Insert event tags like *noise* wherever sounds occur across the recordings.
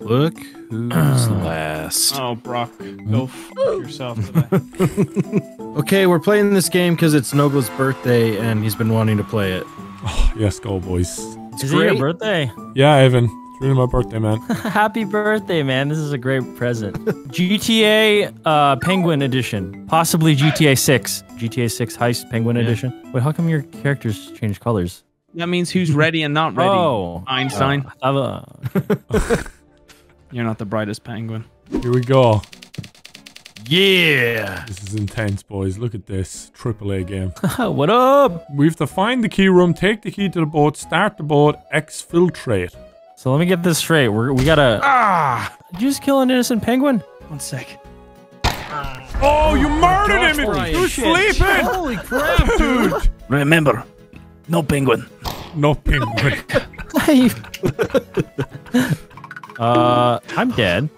Look who's *clears throat* last. Oh, Brock, go fuck yourself today. *laughs* Okay, we're playing this game because it's Nogla's birthday and he's been wanting to play it. Oh, yes, go boys. It's Is it great. your birthday? Yeah, Evan. It's really my birthday, man. *laughs* Happy birthday, man. This is a great present. GTA uh, Penguin Edition. Possibly GTA 6. GTA 6 Heist Penguin Yeah. Edition. Wait, how come your characters change colors? that means who's ready and not ready. Oh. Einstein, Uh, *laughs* you're not the brightest penguin. Here we go. Yeah. This is intense, boys. Look at this. Triple A game. *laughs* what up? We have to find the key room, take the key to the boat, start the boat, exfiltrate. So let me get this straight. We're, we gotta. Ah! Did you just kill an innocent penguin? One sec. Oh, you murdered gosh, him! Brian. He was Shit. sleeping! Holy crap, *laughs* Dude! Remember, no penguin. No penguin. *laughs* uh, I'm dead.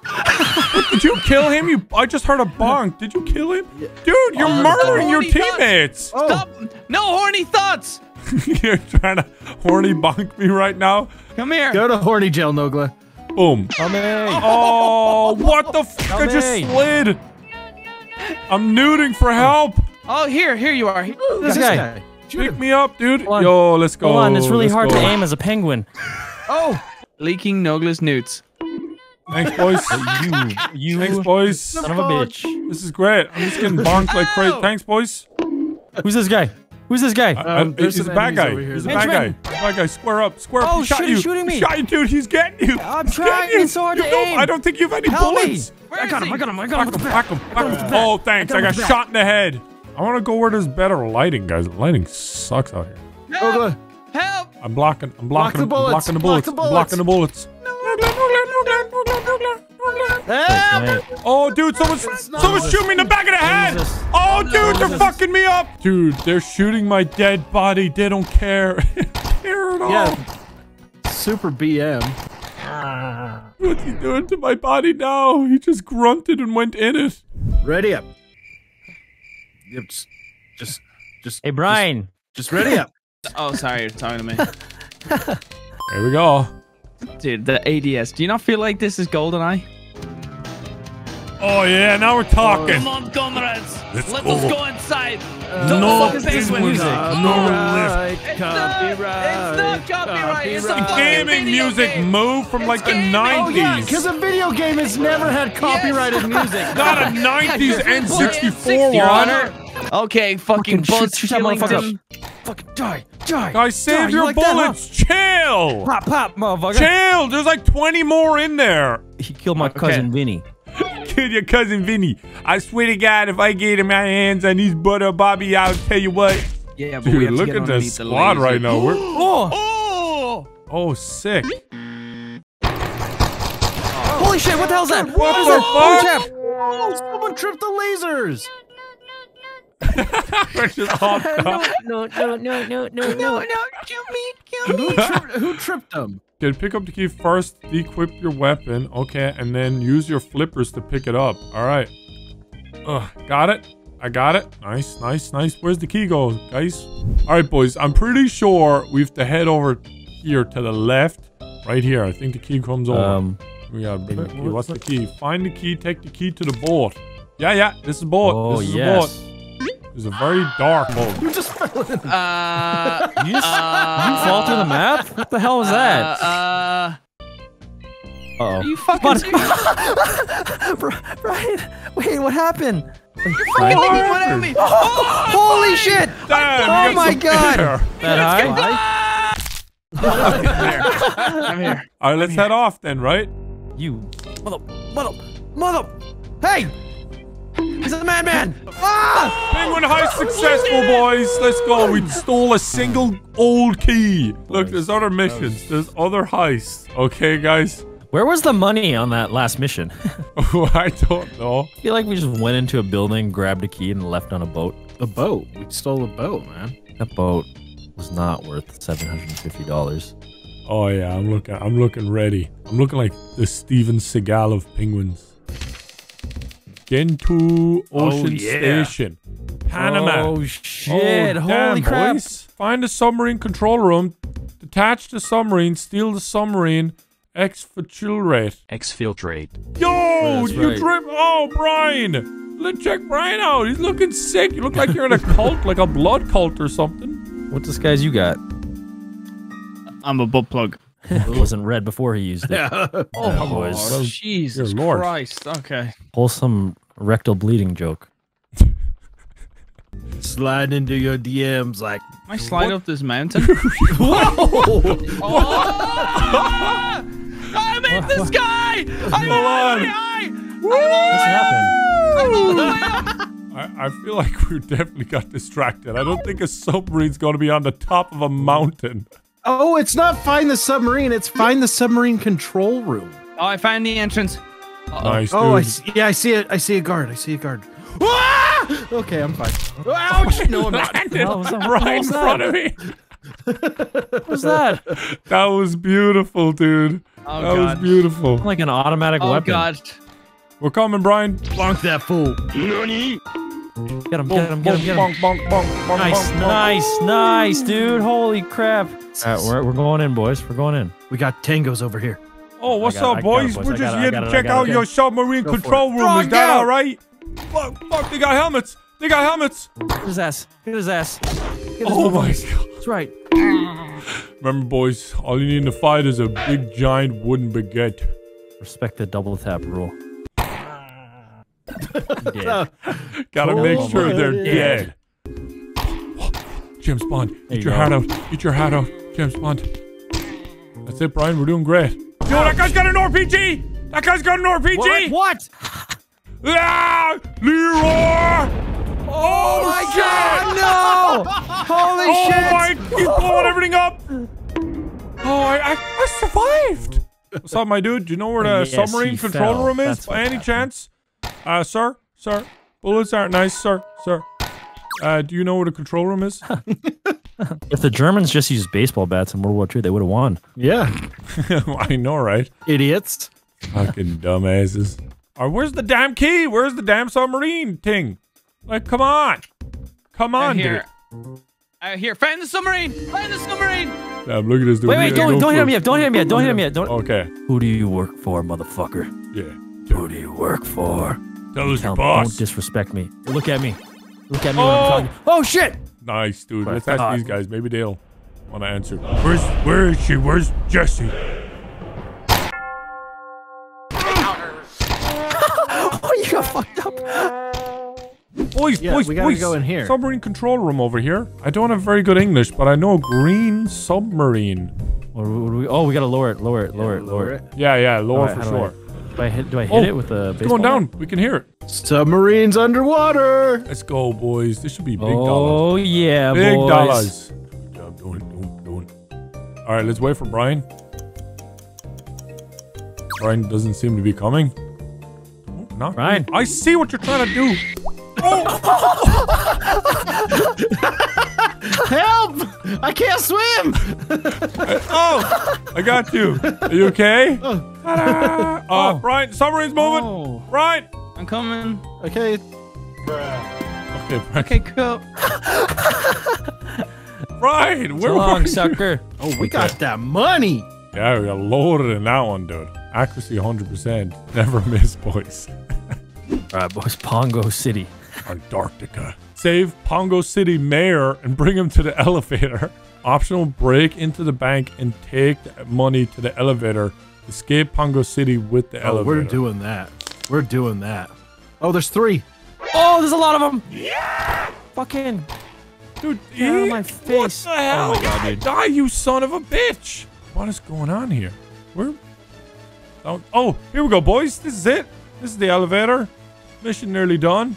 Did you kill him? You, I just heard a bonk. Did you kill him? Dude, you're Oh, murdering your horny thoughts. teammates! Oh, Stop! No horny thoughts. *laughs* you're trying to horny bonk me right now? Come here. go to horny jail, Nogla. Boom. Come in. Oh, what the f- I just Tommy. slid. I'm nuding for help. Oh, here, here you are. This guy. Shoot Pick him. me up, dude. Yo, let's go. Hold on, it's really Let's hard go. to aim as a penguin. *laughs* Oh, Leaking Nogla's newts. Thanks, boys. You, you Thanks, boys. son of a bitch. This is great. I'm just getting bonked like crazy. Thanks, boys. Who's this guy? Who's this guy? I- Um, I- there's he's a bad guy. here. He's a bad guy. Henchman. He's a bad guy. Square up. Square up. Oh, he shot shit, you. he's shooting me. He shot you, dude. He's getting you. I'm He's trying. you. It's so hard You to aim. I don't think you have any Help me. bullets. Where I got him. I got him. I got him. Back him. Back him. Back him. Oh, thanks. I got shot in the head. I want to go where there's better lighting, guys. Lighting sucks out here. Help! Help! I'm blocking. I'm Block blocking. the I'm bullets. blocking the Block bullets. I'm blocking the bullets. Right. Oh, dude, someone's someone's shooting me in the back of the head. Oh, oh dude, they're fucking me up. Dude, they're shooting my dead body. They don't care. *laughs* care at all. Yeah. Super BM. What's he doing to my body now? He just grunted and went in it. Ready up. Yep, just, just, just. Hey, Brian. Just, just ready up. *laughs* Oh, sorry, you're talking to me. Here we go. Dude, the ADS. Do you not feel like this is GoldenEye? Oh yeah, now we're talking. Come on, comrades. Let's Let go. us go inside. No, fuck this penguin. was, uh, no lift. It's not, it's not copyright. It's a fucking Gaming video music game. moved from like the 90s. Oh yeah, because a video game has never had copyrighted *laughs* music. Not a 90s N64 Your one. Okay, fucking Fucking Buzz shoot- shoot that Skillington. Fucking die. Die. Guys, save Die, you your like that, huh? bullets. Chill. Pop, pop, motherfucker. Chill. There's like 20 more in there. He killed my cousin Vinny. *laughs* Kid your cousin Vinny. I swear to God, if I get in my hands on these butter Bobby, I'll tell you what. Yeah, but we Dude, have to look get at the underneath the squad right now. We're *gasps* Oh, Oh! oh sick. holy shit! What the hell's that? What is the that? Holy fuck? crap. Oh, someone tripped the lasers. We're just off the- no, no, no, no, no, No, no, kill me, kill me. Who tripped, who tripped them? Okay, pick up the key first, equip your weapon, okay, and then use your flippers to pick it up. All right. Ugh, got it. I got it. Nice, nice, nice. Where's the key go, guys? All right, boys. I'm pretty sure we have to head over here to the left. Right here. I think the key comes over. Um, we gotta bring the key. What's the key? Find the key. Take the key to the board. Yeah, yeah. This is a boat. oh this is yes. a boat. It's a very dark boat. Who just fell in? Uh, *laughs* You, just, uh, you fall through the map? What the hell was that? Uh, uh, Uh are oh. you fucking What? serious? *laughs* Brian, wait, what happened? You Fucking think you went at me. *laughs* Holy shit! Damn, Oh my God. beer. That high? I'm here. All right, let's head off then, right? You mother, mother, mother! Hey! He's a madman! Ah! Penguin heist successful, boys. Let's go. We stole a single old key. Look, there's other missions. There's other heists. Okay, guys. Where was the money on that last mission? *laughs* *laughs* I don't know. I feel like we just went into a building, grabbed a key, and left on a boat. A boat. We stole a boat, man. That boat was not worth seven hundred and fifty dollars. Oh yeah, I'm looking. I'm looking ready. I'm looking like the Steven Seagal of penguins. Gentoo oh, Ocean yeah. Station, Panama. Oh shit! Oh, Holy damn, crap! boys. Find the submarine control room, detach the submarine, steal the submarine, Exfiltrate. Exfiltrate. Yo, That's you right. drip. Oh, Brian. Let's check Brian out. He's looking sick. You look like you're in a cult, like a blood cult or something. What disguise you got? I'm a butt plug. It wasn't red before he used it. *laughs* Yeah. Oh, boys. Jesus Lord. Christ. Okay. Wholesome rectal bleeding joke. *laughs* Slide into your DMs like. Am I slide up this mountain? *laughs* Oh! I'm in the sky! I'm on. high! What's happened? I, I feel like we definitely got distracted. I don't think a submarine's going to be on the top of a mountain. Oh, it's not find the submarine. It's find the submarine control room. Oh, I found the entrance. Nice, Oh, I dude. see, yeah, I see it. I see a guard. I see a guard. Ah! Okay, I'm fine. Ouch! *laughs* No, I'm not. Landed What was that? right in front that? of me. *laughs* What was that? That was beautiful, dude. Oh, that God. was beautiful. like an automatic Oh, weapon. God. We're coming, Brian. Bonk that fool. Get him, get him, get him, get him. Bonk, bonk, bonk, bonk, Nice, bonk, bonk. nice, nice, dude. Holy crap. All right, we're, we're going in, boys. We're going in. We got tangos over here. Oh, what's I got up, boys? it, boys. We're just it, here to it, check it, out okay. your submarine Go control it. room. Is Frog that all right? Fuck, fuck, they got helmets. They got helmets. Get his ass. Get his ass. Get his Oh my god. That's right. Remember, boys, all you need to fight is a big, giant wooden baguette. Respect the double tap rule. Gotta Oh make sure they're God. dead. James Bond, There get you your go. hat out. Get your hat out, James Bond. That's it, Brian. We're doing great. Yo, that guy's got an RPG. That guy's got an RPG. What? Ah, Leroy. Oh, my god! No! Holy Oh shit! my! He's blowing everything up. Oh, I, I, I survived. What's up, my dude? Do you know where the Yes, submarine control fell. room is, That's by any happened. chance? Uh, sir, sir, bullets aren't nice, sir, sir. Uh, do you know where the control room is? *laughs* If the Germans just used baseball bats in World War II, they would have won. Yeah, *laughs* I know, right? idiots. Fucking dumbasses. All right, where's the damn key? Where's the damn submarine thing? Like, come on, come Out on, here. dude. Out here. Find the submarine! Find the submarine! Damn, look at this dude. Wait, wait, Yeah, don't, go don't hit him yet. Don't hit him yet. Don't hit him yet. Don't. Okay, Who do you work for, motherfucker? yeah. Who do you work for? Tell us your boss. don't disrespect me. Look at me. Look at me. when I'm Oh! talking. Oh shit! Nice, dude. My Let's ask God. these guys. Maybe they'll want to answer. Where's Where is she? Where's Jesse? *laughs* Oh, you got fucked up. Boys, Yeah, boys, we gotta boys. go in here. Submarine control room over here. I don't have very good English, but I know green submarine. What do we- what do we- oh, we gotta lower it. Lower it. Lower it. Lower it. Yeah, yeah, lower Alright, for how I- sure. Do I hit? Do I hit Oh, it with a It's baseball? going bat? down. We can hear it. Submarines underwater. Let's go, boys. This should be big oh, dollars. Oh yeah, Big boys. dollars. Good job. Doing it, doing it, doing. All right, let's wait for Brian. Brian doesn't seem to be coming. Oh, not Brian. I see what you're trying to do. *laughs* Help! I can't swim. *laughs* Oh, I got you. Are you okay? Oh. Ta-da! *laughs* Uh, Brian, submarine's moving. Oh, Brian. I'm coming. Okay, Okay, Brian. Okay, cool. *laughs* Brian, where So were long, you? sucker. oh, we got that money. Yeah, we got loaded in that one, dude. Accuracy 100%. Never *laughs* miss, boys. All right, boys. Pongo City. Antarctica. Save Pongo City mayor and bring him to the elevator. Optional break into the bank and take the money to the elevator. Escape Pongo City with the Oh, elevator. we're doing that. We're doing that. Oh, there's three. Oh, there's a lot of them. Yeah. Fucking. Dude, Get out of he- my What the hell? Oh my God, dude. Die, you son of a bitch! What is going on here? Where? Oh, oh, here we go, boys. This is it. This is the elevator. Mission nearly done.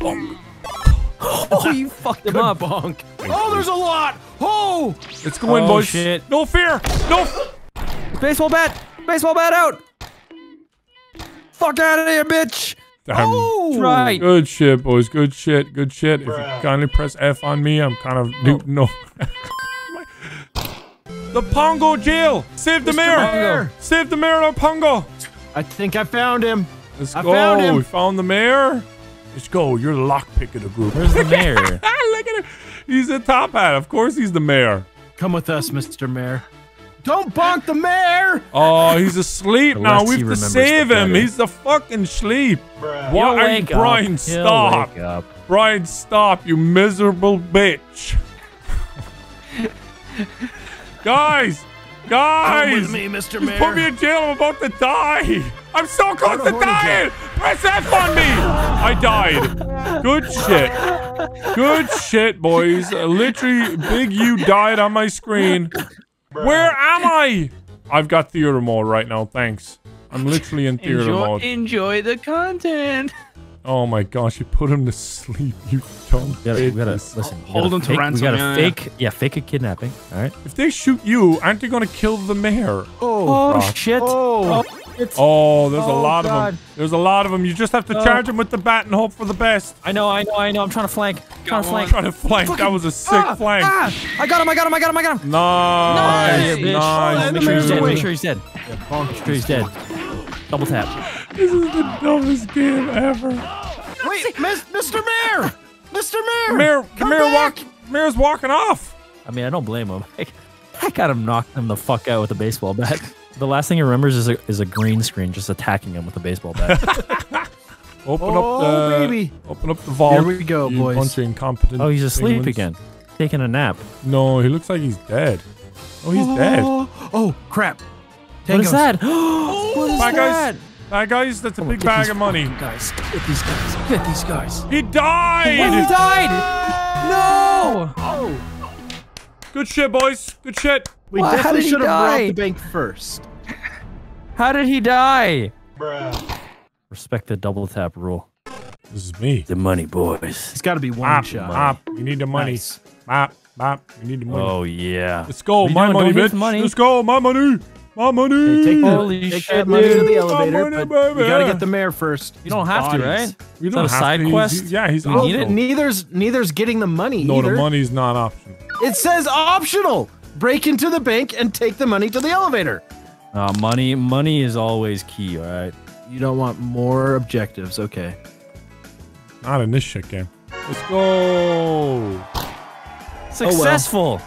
*laughs* Oh, you fucked him up. Bonk. Oh, there's a lot. Oh, Let's go in, Oh, boys. shit. No fear. No. Baseball bat. Baseball bat out. Fuck out of here, bitch. Damn. oh. Right. Good shit, boys. Good shit. Good shit. If you kindly press F on me, I'm kind of Oh. no. *laughs* the Pongo jail. Save the mayor. Mayor. Save the mayor of Pongo. I think I found him. Let's I go. found him. We found the mayor. Let's go. You're the lockpick of the group. Where's the mayor? Ah, *laughs* look at him. He's a top hat. Of course, he's the mayor. Come with us, Mr. Mayor. Don't bonk the mayor! Oh, he's asleep *laughs* now. We have to save him. He's the fucking sleep. He'll What are you, wake up. Brian? He'll Stop. wake up. Brian, stop, you miserable bitch. *laughs* guys, guys, Come with me, Mr. Mayor. put me in jail. I'm about to die. I'm so close to dying. Press F on me. I died. Good shit. Good shit, boys. Uh, Literally, Big U died on my screen. Where am I? I've got theater mode right now. Thanks. I'm literally in theater Enjoy, mode. enjoy the content. Oh my gosh, you put him to sleep, you dumb We gotta, we gotta bitches. listen. we Hold gotta him to ransom, We gotta yeah, yeah. fake, yeah, fake a kidnapping. All right. If they shoot you, aren't they gonna kill the mayor? Oh, Oh shit! oh. It's, Oh, there's a Oh, lot of them. There's a lot of them. You just have to No. charge them with the bat and hope for the best. I know, I know, I know. I'm trying to flank. I'm trying to flank. Trying to flank. That was a sick Ah, flank. ah, I got him, I got him, I got him, I got him. Nice. Nice. Oh, Make sure he's dead. Make sure he's dead. Make sure he's dead. Double tap. This is the dumbest game ever. Wait, Mr. Mayor! Mr. Mayor! Mayor, Come mayor back! walk, mayor's walking off. I mean, I don't blame him. I got him knocked him the fuck out with a baseball bat. The last thing he remembers is a, is a green screen just attacking him with a baseball bat. *laughs* Open Oh, up the baby. Open up the vault. Here we go, you boys. Bunch of incompetent. oh, he's asleep penguins. again. Taking a nap. No, he looks like he's dead. Oh, he's dead. Oh, oh, crap. What is Tangos. that? *gasps* *gasps* what is Bye, that? guys. Bye, guys. That's a big bag of money. Guys, get these guys. Get these guys. He died. he died. No. Oh. Good shit, boys. Good shit. We Why- how definitely should have robbed the bank first. How did he die? Respect the double tap rule. This is me. The money, boys. It's got to be one Mop, shot. mop. We need the money. Nice. Mop, mop. We need the money. Oh yeah. Let's go. My don't- money, don't bitch. money. Let's go. My money. My money. Okay, take, the, Holy take shit, that money to dude. the elevator, money, but you gotta get the mayor first. You don't have to, right? You don't that a have side to. He's- quest? he- yeah, he's Do you need optional. it? Neither's neither's getting the money No, either. the money's not optional. It says optional. Break into the bank and take the money to the elevator. Uh, money, money is always key. All right. You don't want more objectives. Okay. Not in this shit game. Let's go. Successful.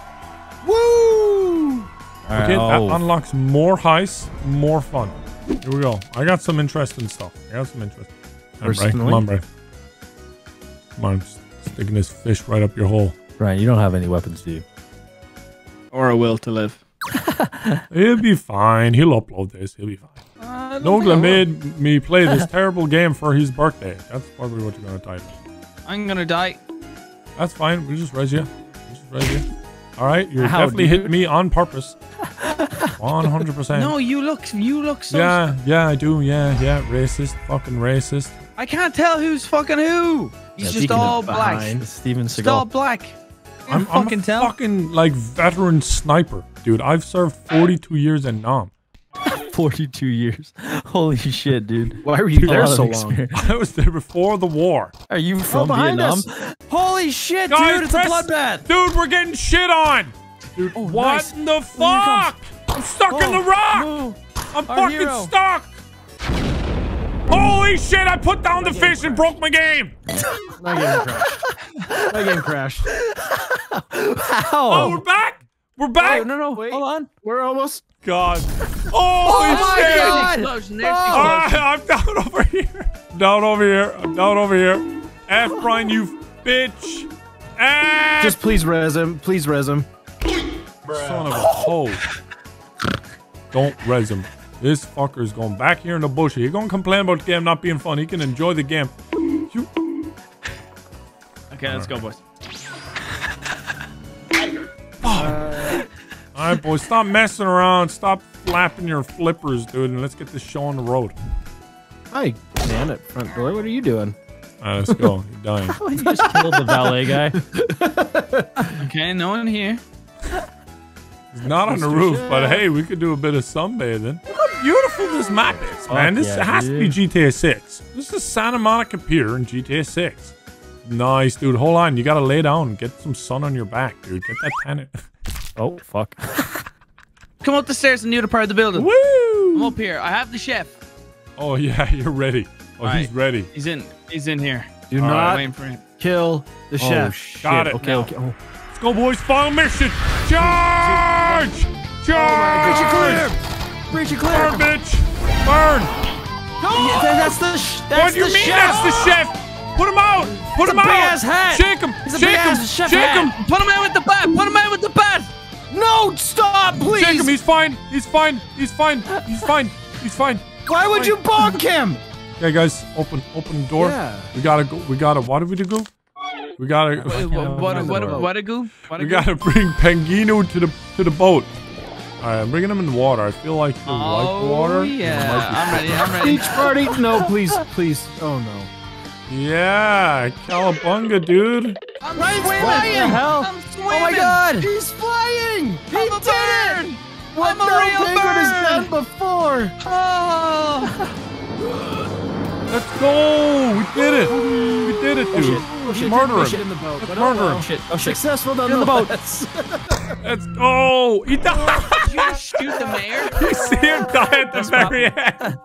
Woo! All right, Okay, that oh. unlocks more heists, more fun. Here we go. I got some interesting stuff. I got some interest. All right, Bray. Come Personally? on, Bray. Come on, sticking this fish right up your hole. Brian, you don't have any weapons, do you? Or a will to live. *laughs* He'll be fine. He'll upload this. He'll be fine. Uh, Nogla made me play this terrible game for his birthday. That's probably what you're gonna type. I'm gonna die. That's fine. We just res you. We just res you. All right, you're How, definitely dude? hitting me on purpose. *laughs* One hundred percent. No, you look, you look so. Yeah, yeah, I do. Yeah, yeah. Racist. Fucking racist. I can't tell who's fucking who. He's Yeah, just all black. behind. Steven Just all black. I'm, I'm I'm fucking a tell. fucking like veteran sniper, dude. I've served 42 years in Nam. *laughs* 42 years. Holy shit, dude. Why were you A there lot of so long? *laughs* I was there before the war. Are you from behind Vietnam? us. Holy shit, Guys, dude! It's a bloodbath. Dude, we're getting shit on. Dude, Oh, what nice. in the fuck? I'm stuck in Oh, the rock. move. I'm our fucking hero. stuck. Holy shit! I put down the fish and broke my game. My game crashed. My game crashed. *laughs* Oh, we're back. We're back. Oh, no, no, Wait. hold on. We're almost. God. *laughs* Holy Oh my shit. God. Explosion, there's the Ah. I'm down *laughs* over here. Down over here. I'm down over here. F Brian, you bitch. F. Just please res him. Please res him. son of a hoe. Don't res him. This fucker's going back here in the bush. He gonna complain about the game not being fun. He can enjoy the game. You, Okay, let's go, boys. all right, boys, stop messing around. Stop flapping your flippers, dude, and let's get this show on the road. Hi, man at front door. What are you doing? All right, let's go. *laughs* You're dying. You just killed the valet guy. *laughs* Okay, no one here. He's not on the roof, but hey, we could do a bit of sunbathing. Look how beautiful this map is, man. This yeah, has to be GTA 6. This is Santa Monica Pier in GTA 6. Nice, dude. Hold on. You gotta lay down get some sun on your back, dude. Get that tan. *laughs* Oh, fuck. *laughs* Come up the stairs and the other part of the building. I'm up here. I have the chef. Oh, yeah, *laughs* you're ready. Oh, he's Alright. ready. He's in. He's in here. Do All not right. For him. kill the Oh, chef. shit. Got it. Okay, No. okay. Oh. Let's go, boys. Final mission. Charge! Oh Charge! Breach it Burn, clear. bitch! Burn! Yeah, that's the sh- that's what do you mean chef. that's the chef? Put him out! Put him a out! big-ass hat. Shake him! It's a Shake him! big-ass chef Shake hat. him! Put him out with the bat. Put him out with the bat. No, stop, please. Shake him! He's fine! He's fine! He's fine! He's fine! He's fine! Why would you bonk him? Okay, guys, open open the door. Yeah. We gotta go. We gotta. What do we do? We gotta. What? What? What? What? a goo? What a We gotta bring Pangino to the to the boat. All right, I'm bringing him in the water. I feel like he'll like the water. Oh yeah, might be I'm ready. I'm ready. Beach party? No, please, please. Oh no. Yeah, Calabunga, dude. I'm Right, swimming. what the hell? I'm swimming. Oh my god! He's flying. He I'm a did it. bird. What I'm a real penguin has done before. Oh. Let's go. We did it. We did it, oh, dude. Oh, shit. Murder Oh, him. shit in the boat. But Murder oh, him. well. Shit! Oh shit! Successful in the boat. nonetheless. Let's. *laughs* Oh, he died. Oh, *laughs* did you shoot the mayor? You see oh. him die at the very end.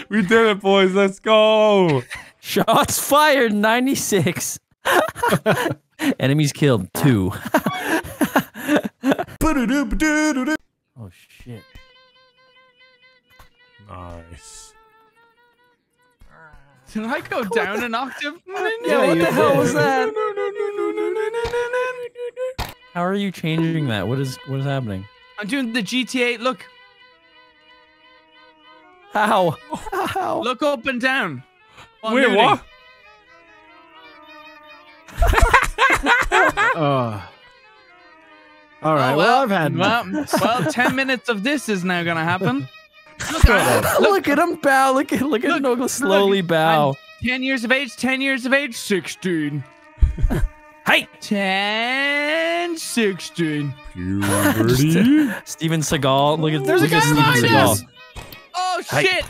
*laughs* we did it, boys. Let's go. Shots fired. Ninety six. Enemies killed. Two. oh shit! Nice. Did I go down an octave? *laughs* Yeah, what you the hell was that? How are you changing that? What is what is happening? I'm doing the GTA. Look, How? How? *laughs* look up and down. while Wait, looting. what? *laughs* Uh, all right. Oh, well, I've had. well, well, ten minutes of this is now gonna happen. Look, I- Look at him bow. Look at look at Look, Nogla slowly look, bow. ten years of age. Ten years of age. Sixteen. *laughs* Hey, 10, 16. Puberty. *laughs* Steven Seagal. Look at There's a look at guy Steven behind Seagal. us. Oh Hey. shit!